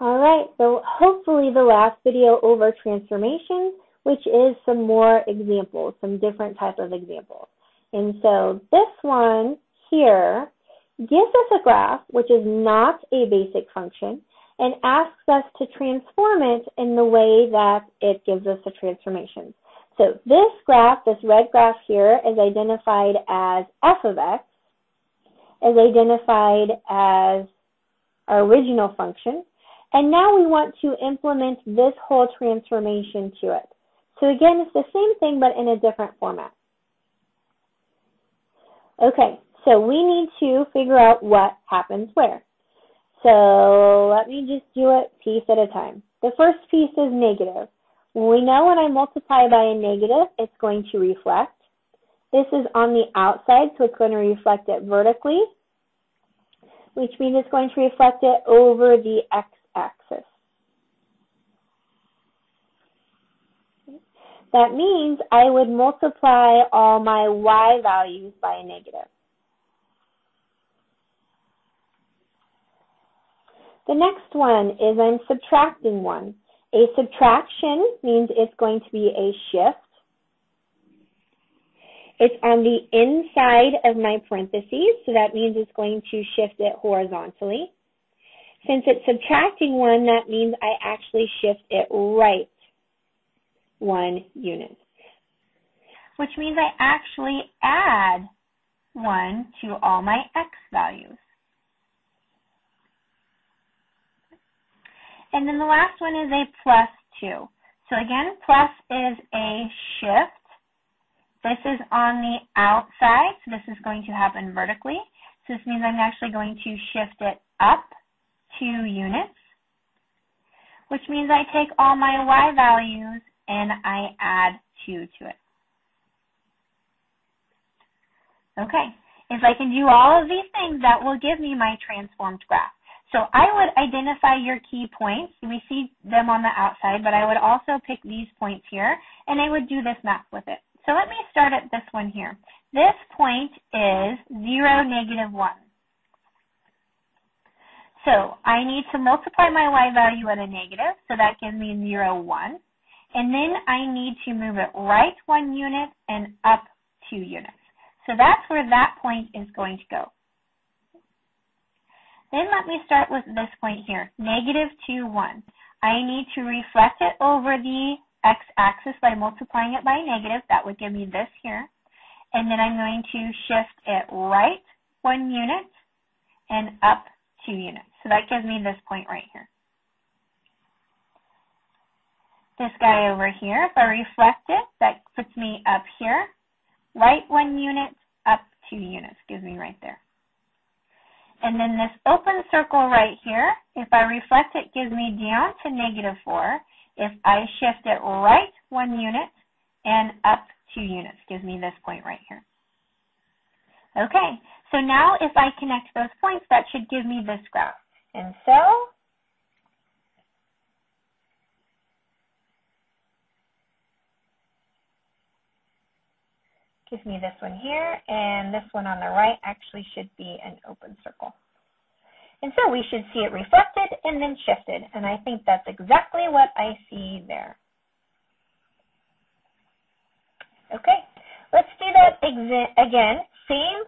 All right, so hopefully the last video over transformations, which is some more examples, some different type of examples. And so this one here gives us a graph, which is not a basic function, and asks us to transform it in the way that it gives us the transformation. So this graph, this red graph here, is identified as f of x, is identified as our original function, and now we want to implement this whole transformation to it. So again, it's the same thing, but in a different format. Okay, so we need to figure out what happens where. So let me just do it piece at a time. The first piece is negative. We know when I multiply by a negative, it's going to reflect. This is on the outside, so it's going to reflect it vertically, which means it's going to reflect it over the x-axis. That means I would multiply all my y values by a negative. The next one is I'm subtracting one. A subtraction means it's going to be a shift. It's on the inside of my parentheses, so that means it's going to shift it horizontally. Since it's subtracting one, that means I actually shift it right one unit, which means I actually add one to all my x values. And then the last one is a plus 2. So again, plus is a shift. This is on the outside, so this is going to happen vertically. So this means I'm actually going to shift it up 2 units, which means I take all my y values and I add 2 to it. Okay, if I can do all of these things, that will give me my transformed graph. So I would identify your key points. We see them on the outside, but I would also pick these points here, and I would do this math with it. So let me start at this one here. This point is 0, negative 1. So I need to multiply my y value at a negative, so that gives me 0, 1. And then I need to move it right one unit and up two units. So that's where that point is going to go. Then let me start with this point here, negative 2, 1. I need to reflect it over the x-axis by multiplying it by a negative. That would give me this here. And then I'm going to shift it right 1 unit and up 2 units. So that gives me this point right here. This guy over here, if I reflect it, that puts me up here. Right 1 unit, up 2 units, gives me right there. And then this open circle right here, if I reflect it, gives me down to negative 4. If I shift it right one unit and up two units, gives me this point right here. Okay, so now if I connect those points, that should give me this graph. And so, give me this one here, and this one on the right actually should be an open circle. And so we should see it reflected and then shifted, and I think that's exactly what I see there. Okay, let's do that again. Same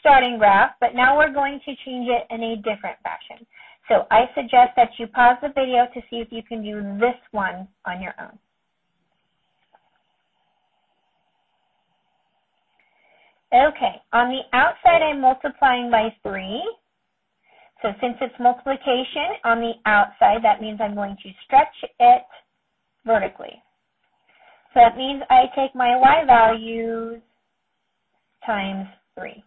starting graph, but now we're going to change it in a different fashion. So I suggest that you pause the video to see if you can do this one on your own. Okay, on the outside I'm multiplying by 3. So since it's multiplication on the outside, that means I'm going to stretch it vertically. So that means I take my y values times 3.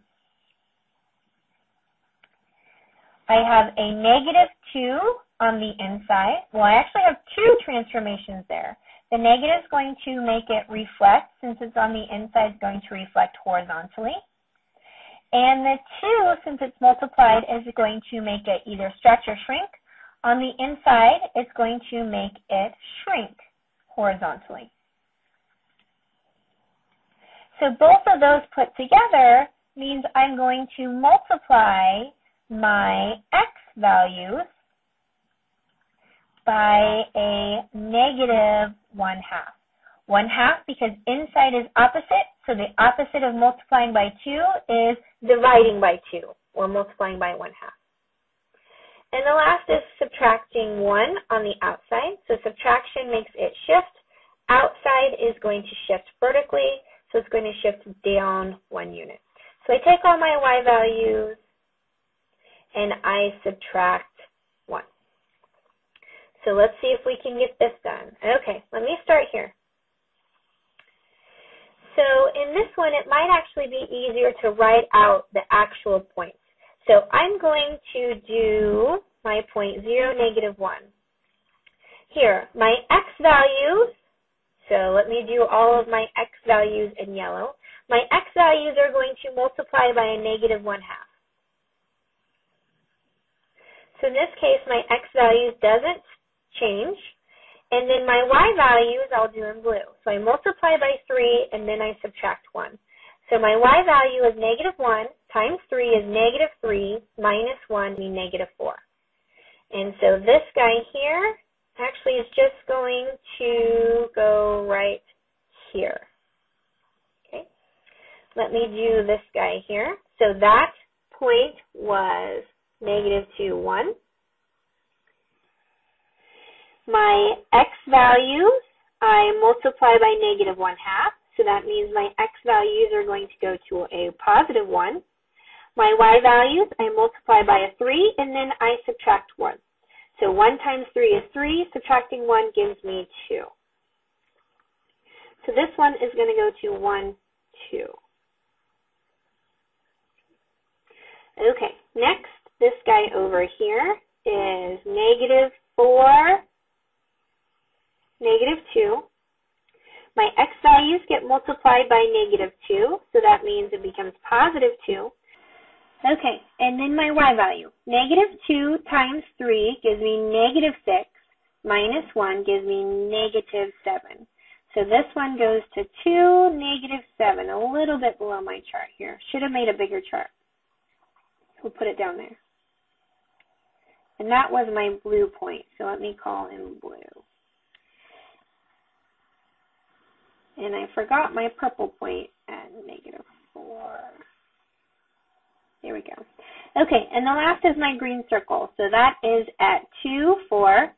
I have a negative 2 on the inside. Well, I actually have two transformations there. The negative is going to make it reflect, since it's on the inside, it's going to reflect horizontally. And the 2, since it's multiplied, is going to make it either stretch or shrink. On the inside, it's going to make it shrink horizontally. So both of those put together means I'm going to multiply my x values by a negative 1 half. 1 half because inside is opposite, so the opposite of multiplying by 2 is dividing by 2, or multiplying by 1 half. And the last is subtracting 1 on the outside, so subtraction makes it shift. Outside is going to shift vertically, so it's going to shift down 1 unit. So I take all my y values, and I subtract 1. So let's see if we can get this done. Okay, let me start here. So in this one, it might actually be easier to write out the actual points. So I'm going to do my point 0, negative 1. Here, my x values, so let me do all of my x values in yellow. My x values are going to multiply by a negative 1 half. So in this case, my x value doesn't change. And then my y values I'll do in blue. So I multiply by 3 and then I subtract 1. So my y value is negative 1 times 3 is negative 3 minus 1 means negative 4. And so this guy here actually is just going to go right here. Okay. Let me do this guy here. So that point was negative 2, 1. My x values, I multiply by negative 1 half. So that means my x values are going to go to a positive 1. My y values, I multiply by a 3, and then I subtract 1. So 1 times 3 is 3. Subtracting 1 gives me 2. So this one is going to go to 1, 2. Okay, next, this guy over here is negative 4, negative 2. My x values get multiplied by negative 2, so that means it becomes positive 2. Okay, and then my y value. Negative 2 times 3 gives me negative 6, minus 1 gives me negative 7. So this one goes to 2, negative 7, a little bit below my chart here. Should have made a bigger chart. We'll put it down there. And that was my blue point, so let me call him blue. And I forgot my purple point at negative 4. There we go. Okay, and the last is my green circle. So that is at 2, 4.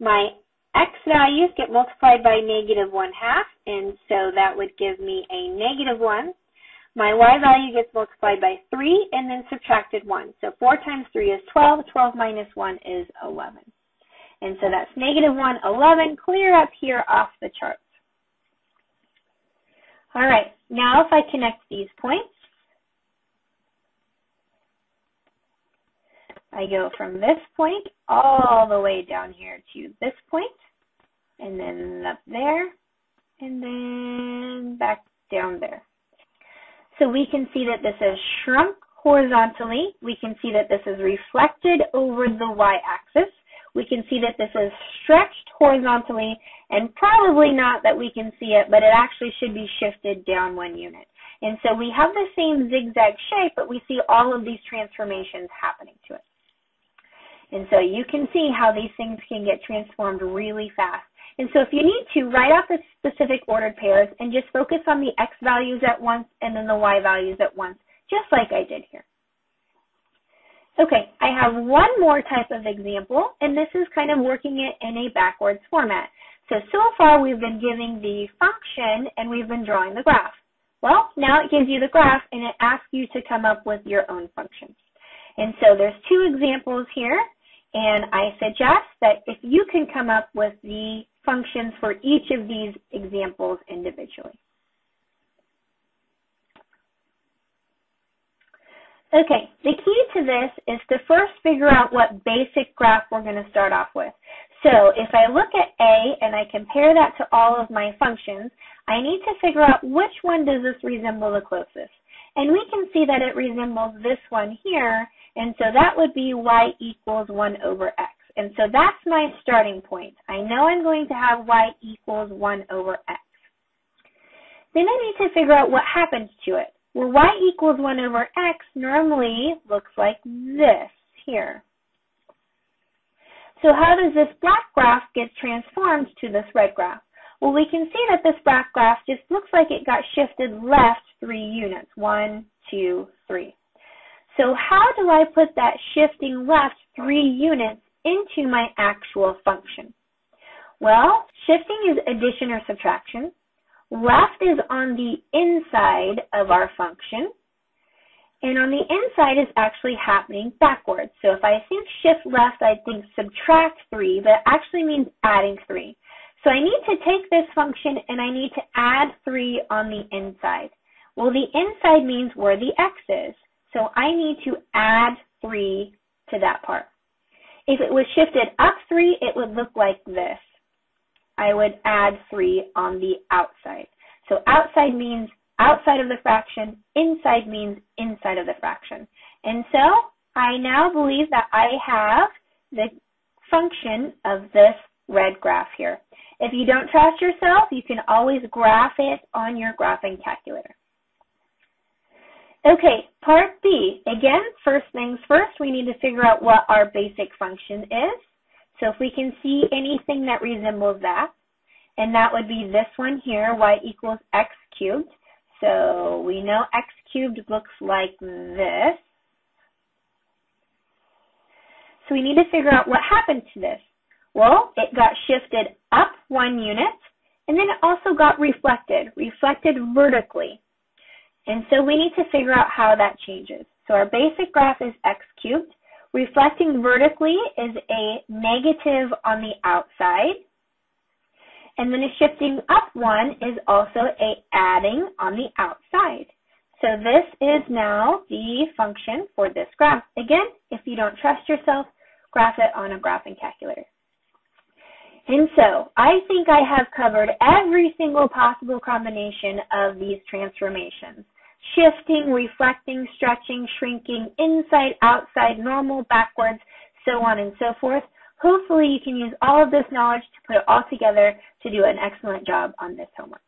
My x values get multiplied by negative 1 half, and so that would give me a negative 1. My y value gets multiplied by 3 and then subtracted 1. So 4 times 3 is 12. 12 minus 1 is 11. And so that's negative 1, 11, clear up here off the chart. All right, now if I connect these points, I go from this point all the way down here to this point, and then up there, and then back down there. So we can see that this is shrunk horizontally. We can see that this is reflected over the y-axis we can see that this is stretched horizontally and probably not that we can see it, but it actually should be shifted down one unit. And so we have the same zigzag shape, but we see all of these transformations happening to it. And so you can see how these things can get transformed really fast. And so if you need to, write out the specific ordered pairs and just focus on the x values at once and then the y values at once, just like I did here. Okay, I have one more type of example, and this is kind of working it in a backwards format. So, so far we've been giving the function and we've been drawing the graph. Well, now it gives you the graph and it asks you to come up with your own function. And so there's two examples here, and I suggest that if you can come up with the functions for each of these examples individually. Okay, the key to this is to first figure out what basic graph we're going to start off with. So if I look at A and I compare that to all of my functions, I need to figure out which one does this resemble the closest. And we can see that it resembles this one here, and so that would be y equals 1 over x. And so that's my starting point. I know I'm going to have y equals 1 over x. Then I need to figure out what happens to it. Well, y equals 1 over x normally looks like this here. So how does this black graph get transformed to this red graph? Well, we can see that this black graph just looks like it got shifted left three units. One, two, three. So how do I put that shifting left three units into my actual function? Well, shifting is addition or subtraction. Left is on the inside of our function. And on the inside is actually happening backwards. So if I think shift left, I think subtract 3, but it actually means adding 3. So I need to take this function and I need to add 3 on the inside. Well, the inside means where the x is. So I need to add 3 to that part. If it was shifted up 3, it would look like this. I would add 3 on the outside. So outside means outside of the fraction, inside means inside of the fraction. And so I now believe that I have the function of this red graph here. If you don't trust yourself, you can always graph it on your graphing calculator. Okay, part B. Again, first things first, we need to figure out what our basic function is. So if we can see anything that resembles that, and that would be this one here, y equals x cubed. So we know x cubed looks like this. So we need to figure out what happened to this. Well, it got shifted up one unit, and then it also got reflected, reflected vertically. And so we need to figure out how that changes. So our basic graph is x cubed. Reflecting vertically is a negative on the outside. And then a shifting up one is also a adding on the outside. So this is now the function for this graph. Again, if you don't trust yourself, graph it on a graphing calculator. And so I think I have covered every single possible combination of these transformations. Shifting, reflecting, stretching, shrinking, inside, outside, normal, backwards, so on and so forth. Hopefully you can use all of this knowledge to put it all together to do an excellent job on this homework.